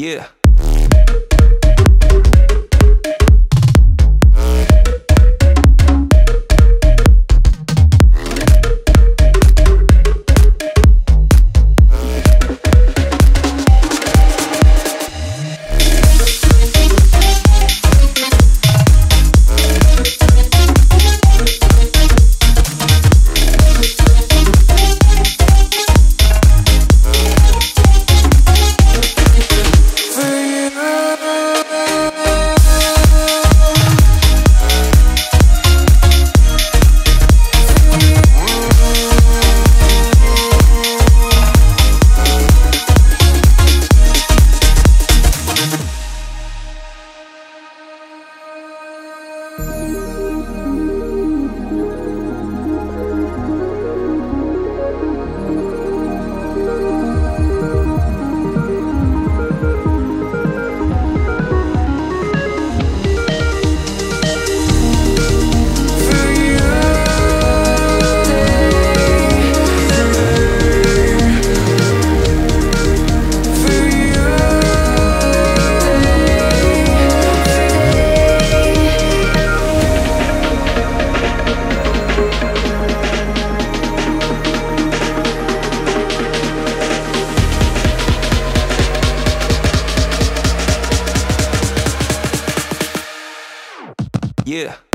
Yeah. Yeah.